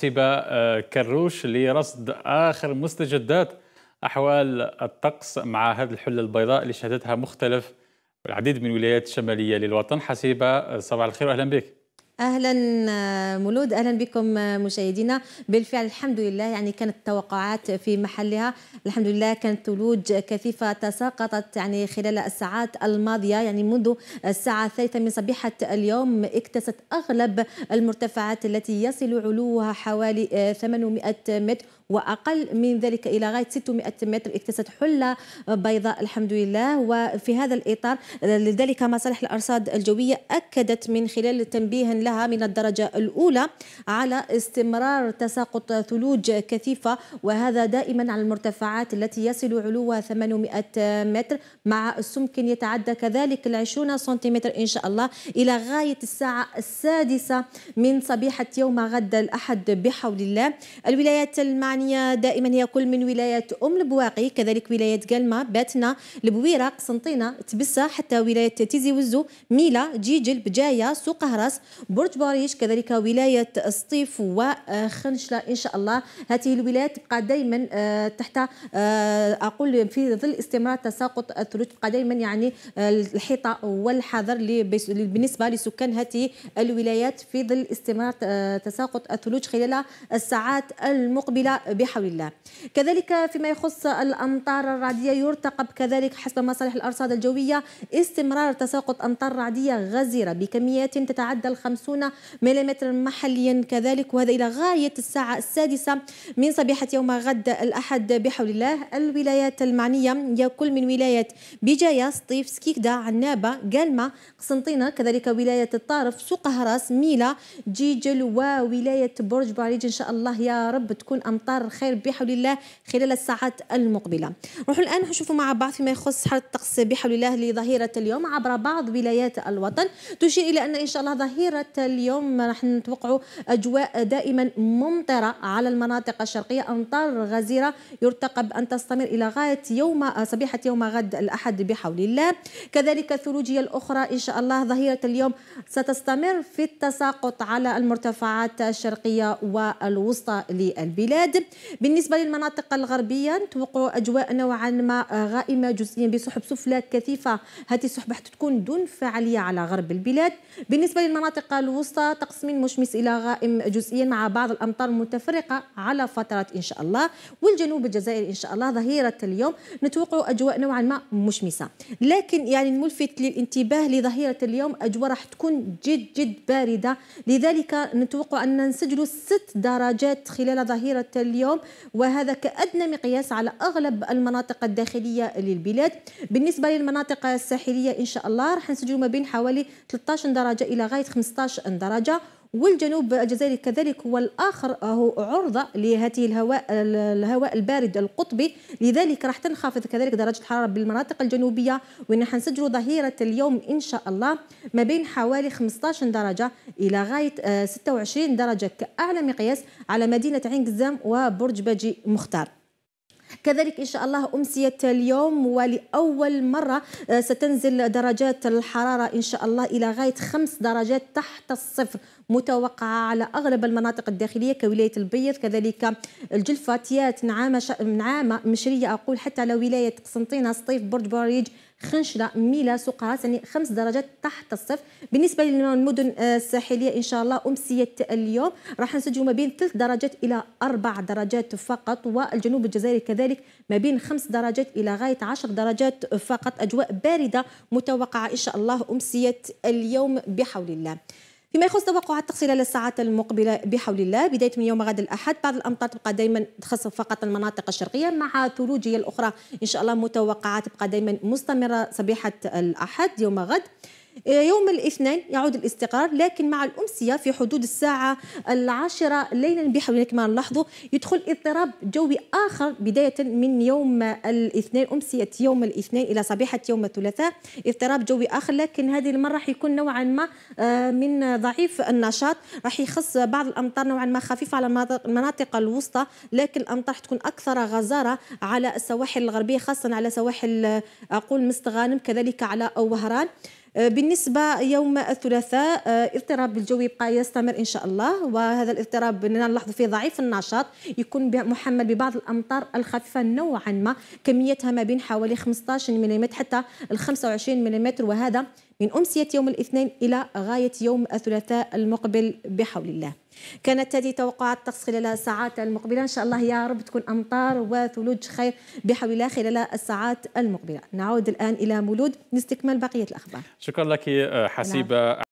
حسب كروش لرصد آخر مستجدات أحوال الطقس مع هذه الحلة البيضاء اللي شهدتها مختلف العديد من الولايات الشمالية للوطن. حسيبة صباح الخير وأهلا بك. أهلا مولود. أهلا بكم مشاهدينا. بالفعل الحمد لله يعني كانت التوقعات في محلها. الحمد لله كانت ثلوج كثيفة تساقطت يعني خلال الساعات الماضية يعني منذ الساعة الثالثة من صبيحه اليوم اكتست أغلب المرتفعات التي يصل علوها حوالي 800 متر وأقل من ذلك إلى غاية 600 متر. اكتست حلة بيضاء الحمد لله. وفي هذا الإطار لذلك مصالح الأرصاد الجوية أكدت من خلال تنبيه لها من الدرجة الأولى على استمرار تساقط ثلوج كثيفة وهذا دائما على المرتفعات التي يصل علوها 800 متر. مع سمك يتعدى كذلك ال 20 سنتيمتر إن شاء الله إلى غاية الساعة السادسة من صبيحة يوم غد الأحد بحول الله. الولايات المعنية دائما هي كل من ولاية أم البواقي كذلك ولاية قلمة باتنا البويرة قسنطينة تبسة حتى ولاية تيزي وزو ميلا جيجل بجاية سوق هرس برج باريش كذلك ولاية سطيف وخنشلة إن شاء الله. هذه الولايات تبقى دائما آه، تحت آه، أقول في ظل استمرار تساقط الثلوج تبقى دائما يعني آه، الحيطة والحذر بالنسبة لسكان هذه الولايات في ظل استمرار تساقط الثلوج خلال الساعات المقبلة بحول الله. كذلك فيما يخص الأمطار الرعدية يرتقب كذلك حسب مصالح الأرصاد الجوية استمرار تساقط أمطار رعدية غزيرة بكميات تتعدى الخمسون ملم محليا كذلك وهذا إلى غاية الساعة السادسة من صبيحة يوم غد الأحد بحول الله. الولايات المعنية هي كل من ولاية بجاية سطيف سكيكدا عنابة قلمة قسنطينة كذلك ولاية الطارف سوق هراس ميلا جيجل وولاية برج باريج إن شاء الله يا رب تكون أمطار الخير بحول الله خلال الساعات المقبلة. نروح الآن نشوفوا مع بعض فيما يخص حالة الطقس بحول الله لظهيرة اليوم عبر بعض ولايات الوطن. تشير إلى أن إن شاء الله ظهيره اليوم راح نتوقعوا أجواء دائما ممطرة على المناطق الشرقية. أمطار غزيرة يرتقب أن تستمر إلى غاية يوم صبيحة يوم غد الأحد بحول الله. كذلك الثلوجية الأخرى إن شاء الله ظهيرة اليوم ستستمر في التساقط على المرتفعات الشرقية والوسطى للبلاد. بالنسبة للمناطق الغربية نتوقع أجواء نوعا ما غائمة جزئيا بسحب سفلى كثيفة. هذه السحب تكون دون فعالية على غرب البلاد. بالنسبة للمناطق الوسطى من مشمس إلى غائم جزئيا مع بعض الأمطار المتفرقة على فترات إن شاء الله والجنوب الجزائري إن شاء الله ظهيرة اليوم. نتوقع أجواء نوعا ما مشمسة. لكن يعني الملفت للانتباه لظهيرة اليوم أجواء راح تكون جد جد باردة. لذلك نتوقع أن نسجل ست درجات خلال ظهيرة اليوم وهذا كأدنى مقياس على أغلب المناطق الداخلية للبلاد. بالنسبة للمناطق الساحلية إن شاء الله راح نسجل ما بين حوالي 13 درجة إلى غاية 15 درجة والجنوب الجزائري كذلك هو الآخر هو عرضة لهذه الهواء الهواء البارد القطبي. لذلك راح تنخفض كذلك درجة الحرارة بالمناطق الجنوبية وإن حنسجلوا ظهيرة اليوم إن شاء الله ما بين حوالي 15 درجة إلى غاية 26 آه، درجة كأعلى مقياس على مدينة عين قزام وبرج باجي مختار. كذلك إن شاء الله أمسية اليوم ولأول مرة آه، ستنزل درجات الحرارة إن شاء الله إلى غاية خمس درجات تحت الصفر متوقعة على أغلب المناطق الداخلية كولاية البيض. كذلك الجلفة تيات نعامة نعامة مشرية أقول حتى على ولاية قسنطينة سطيف برج باريج خنشلة ميلا سقراس يعني خمس درجات تحت الصفر. بالنسبة للمدن الساحلية إن شاء الله أمسية اليوم. راح نسجل ما بين ثلاث درجات إلى أربع درجات فقط والجنوب الجزائري كذلك ما بين خمس درجات إلى غاية عشر درجات فقط. أجواء باردة متوقعة إن شاء الله أمسية اليوم بحول الله. فيما يخص توقعات خلال الساعات المقبلة بحول الله. بداية من يوم غد الأحد بعض الأمطار تبقى دائما تخص فقط المناطق الشرقية مع ثلوجية الأخرى إن شاء الله متوقعات تبقى دائما مستمرة صبيحة الأحد يوم غد. يوم الاثنين يعود الاستقرار لكن مع الأمسية في حدود الساعة العاشرة ليلا بحول كما نلاحظوا يدخل اضطراب جوي آخر بداية من يوم الاثنين أمسية يوم الاثنين إلى صبيحة يوم الثلاثاء اضطراب جوي آخر لكن هذه المرة راح يكون نوعا ما آه، من ضعيف النشاط. راح يخص بعض الأمطار نوعا ما خفيفة على المناطق الوسطى لكن الأمطار تكون أكثر غزارة على السواحل الغربية خاصة على سواحل أقول مستغانم كذلك على وهران. بالنسبة يوم الثلاثاء اضطراب الجو يبقى يستمر إن شاء الله وهذا الاضطراب نلاحظ فيه ضعيف النشاط يكون محمل ببعض الأمطار الخفيفة نوعا ما كميتها ما بين حوالي 15 ملم حتى ال 25 ملم وهذا من أمسية يوم الاثنين إلى غاية يوم الثلاثاء المقبل بحول الله. كانت هذه توقعات الطقس خلال الساعات المقبلة. إن شاء الله يا رب تكون أمطار وثلوج خير بحول الله خلال الساعات المقبلة. نعود الآن إلى مولود لاستكمال بقية الأخبار. شكرا لك حسيبة.